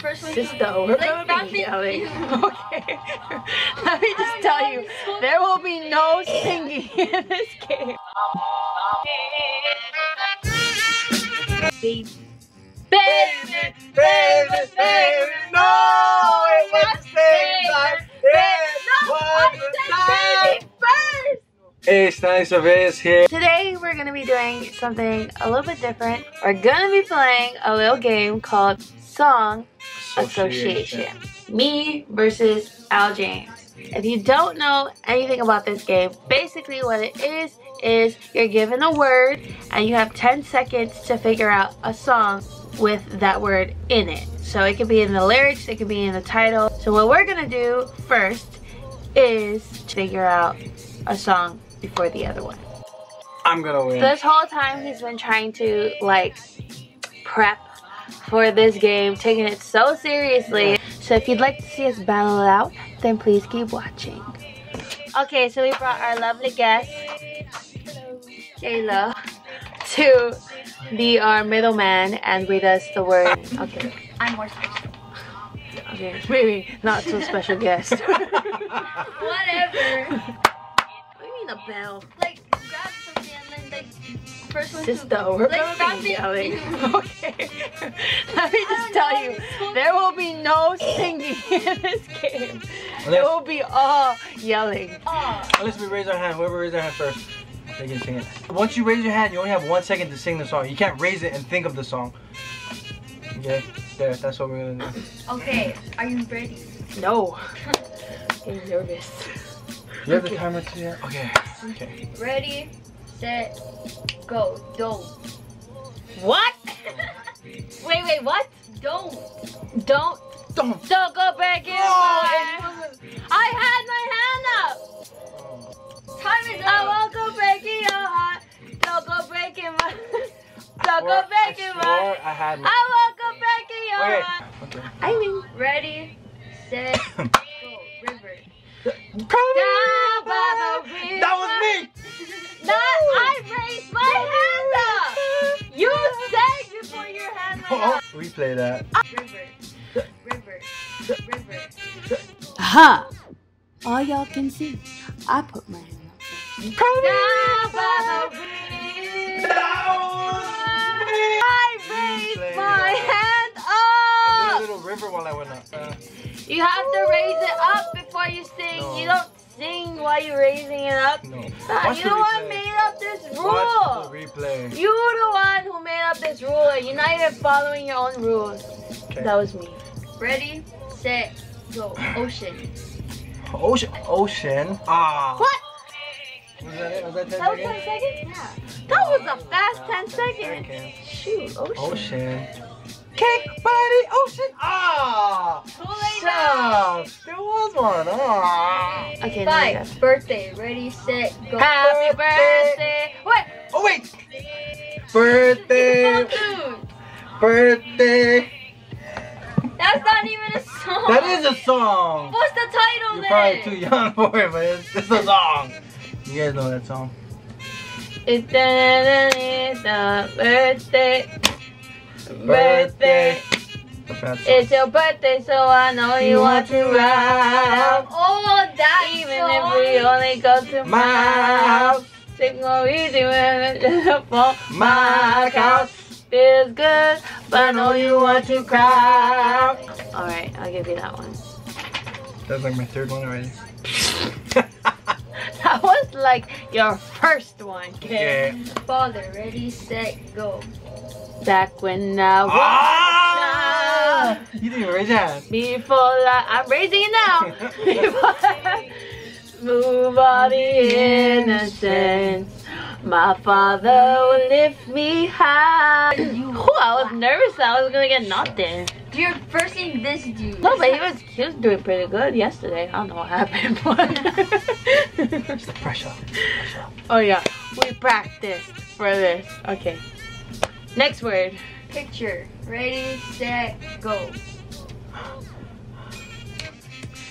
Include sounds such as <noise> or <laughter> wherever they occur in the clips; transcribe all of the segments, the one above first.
First one. Sister, we're Like, gonna be yelling. <laughs> Okay. <laughs> Let me just tell you, there will be no singing <laughs> in this game. Baby. Baby, baby, baby, no, it was the same time. It was the time. Hey, Stanley-Savea's here. Today we're gonna be doing something a little bit different. We're gonna be playing a little game called Song Association. Me versus Aljames. If you don't know anything about this game, basically what it is is you're given a word and you have 10 seconds to figure out a song with that word in it. So it could be in the lyrics, it could be in the title. So what we're gonna do first is figure out a song before the other one. I'm gonna win. This whole time he's been trying to like prep for this game, taking it so seriously. So if you'd like to see us battle it out, then please keep watching. Okay, so we brought our lovely guest, Kayla, to be our middleman and read us the word. Okay, I'm more special. okay, <laughs> maybe not so special guest. <laughs> <laughs> Whatever. what do you mean a bell? First one. Sister, to, we're like, gonna be yelling. Okay. <laughs> Let me just tell you, there will be no singing <laughs> in this game. It will be all yelling. Aw. Unless we raise our hand, whoever raises their hand first, they can sing it. Once you raise your hand, you only have one second to sing the song. You can't raise it and think of the song. Okay, there, that's what we're gonna do. Okay, are you ready? No. <laughs> I'm nervous. You have the timer too? Okay, okay. Ready, set, go. Don't. What? <laughs> wait, wait, what? Don't. Don't, Don't. don't go back in. Oh, I had my hand up. Time is I won't go breaking your heart. Don't go breaking my. <laughs> Don't go I breaking my. swore I had my. I won't go breaking your Okay. heart. Okay. I mean, Ready, set, <laughs> go. River. down by the your hand Oh, replay that. River. River. River. Aha! All y'all can see, I put my hand up. Down by the river. I raised my hand I a up. little river while I went up. Uh, You have to raise it up before you sing. No. You don't sing while you're raising it up. no. Nah, you the the one made up this Watch rule. the replay. You the one who made up this rule and you're not even following your own rules. Okay. That was me. Ready, set, go. Ocean. Ocean. Ocean. Ah. What? Was that? Was that 10 That was 10 seconds? seconds? Yeah. That was a fast 10 seconds. Seconds. Shoot, ocean. Ocean. Cake by the ocean. Ah. Too late Shucks. There was one. Ah. Okay, now you Five. Birthday. Ready, set, go. Happy Birthday. birthday. Wait. Oh wait. Birthday. Dude, Birthday. that's not even a song. That is a song. What's the title You're then? probably too young for it, but it's, it's a song. You guys know that song. It's the, the birthday. Birthday. What's that song? It's your birthday, so I know you want to ride. Oh, that Even if we only go to My house. Take no easy when it's for My house. Feels good, but I know you want to cry. Alright, I'll give you that one. That's like my third one already. <laughs> That was like your first one, kid. yeah. Father. Ready, set, go. Back when I was Ah! You didn't even raise your hand. before I, I'm raising it now. <laughs> Before- Move all the innocence. My father will lift me high. Whew, I was nervous I was gonna get knocked nothing. You're first in this dude. No, but he was he was doing pretty good yesterday. I don't know what happened, <laughs> but It's the pressure. pressure. oh yeah, we practiced for this. Okay, next word. Picture. Ready, set, go.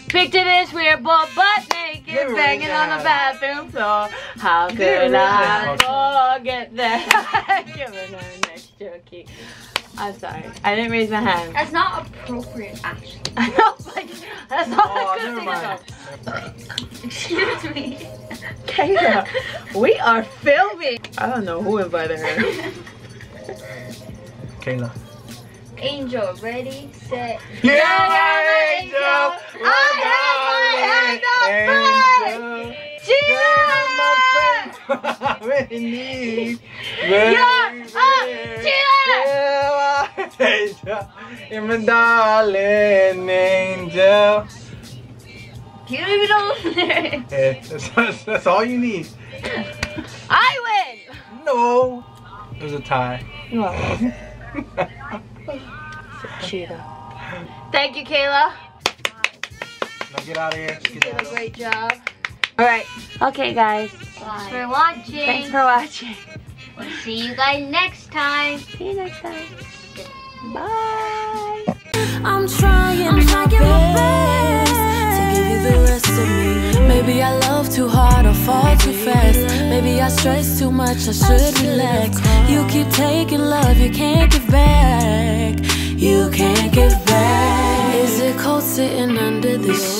Picture this, we're both butt naked, Never banging on the bathroom floor. How Never could I that. forget that? <laughs> Give it an extra key. I'm sorry. I didn't raise my hand. That's not appropriate, actually. <laughs> I know, like, that's not Oh, a good never thing mind. Excuse me. go. Kayla, we are filming. I don't know who invited her. <laughs> Kayla. Angel, ready, set. Yeah, my angel. I have my angel. Cheers! Yeah, my friend. Wendy. You're Yeah, my angel. You're my darling angel. You don't even know the lyrics. Yeah, that's, that's, that's all you need. I win! No. It was a tie. win! Cheetah. Thank you, Kayla. Now get out of here. You did a great job. Alright. Okay, guys. Thanks for watching. Thanks for watching. See you guys next time. See you next time. Bye. I'm trying, I'm trying my best to give you the rest of me. Maybe I love too hard or fall too much, I should relax. You keep taking love, you can't give back. You can't give back. Is it cold sitting under this shade?